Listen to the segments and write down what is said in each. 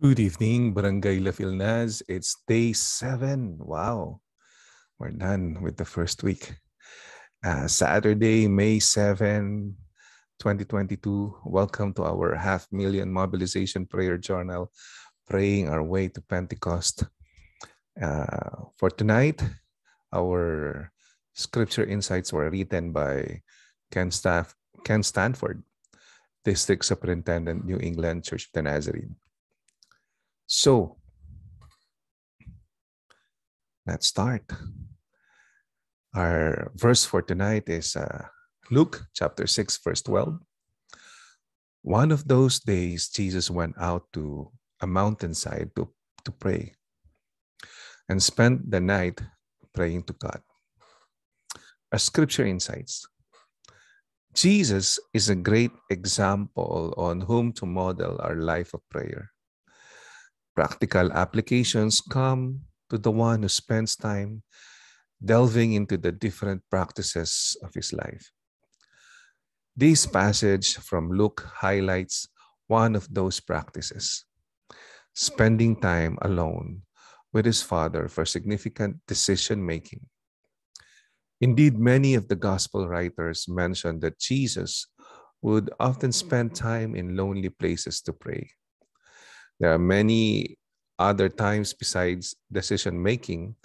Good evening, Barangay La Filnaz. It's day seven. Wow. We're done with the first week. Uh, Saturday, May 7, 2022. Welcome to our half million mobilization prayer journal, praying our way to Pentecost. Uh, for tonight, our scripture insights were written by Ken, Staff, Ken Stanford, District Superintendent, New England Church of the Nazarene. So, let's start. Our verse for tonight is uh, Luke chapter 6, verse 12. One of those days, Jesus went out to a mountainside to, to pray and spent the night praying to God. Our scripture insights. Jesus is a great example on whom to model our life of prayer. Practical applications come to the one who spends time delving into the different practices of his life. This passage from Luke highlights one of those practices spending time alone with his father for significant decision making. Indeed, many of the gospel writers mention that Jesus would often spend time in lonely places to pray. There are many other times besides decision making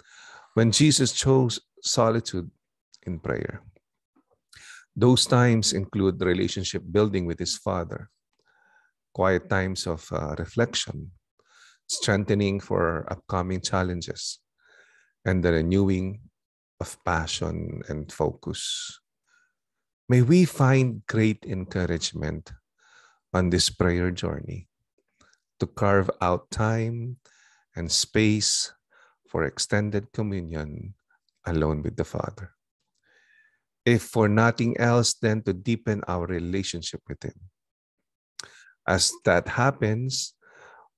when Jesus chose solitude in prayer. Those times include relationship building with his Father, quiet times of uh, reflection, strengthening for upcoming challenges, and the renewing of passion and focus. May we find great encouragement on this prayer journey to carve out time and space for extended communion alone with the Father. If for nothing else, then to deepen our relationship with Him. As that happens,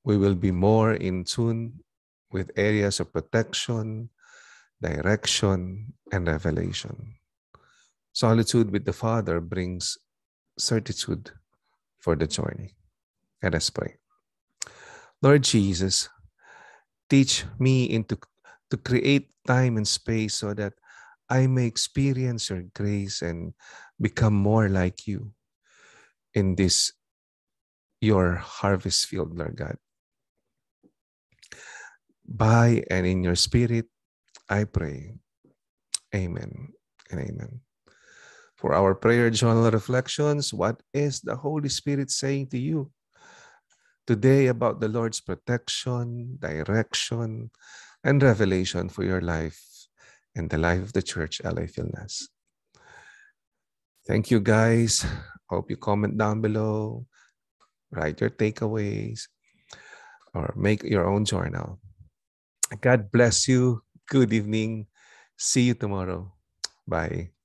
we will be more in tune with areas of protection, direction, and revelation. Solitude with the Father brings certitude for the journey. Let us pray. Lord Jesus, teach me into to create time and space so that I may experience your grace and become more like you in this your harvest field, Lord God. By and in your spirit, I pray. Amen and amen. For our prayer journal reflections, what is the Holy Spirit saying to you? Today about the Lord's protection, direction, and revelation for your life and the life of the church, LA Filnaz. Thank you, guys. Hope you comment down below, write your takeaways, or make your own journal. God bless you. Good evening. See you tomorrow. Bye.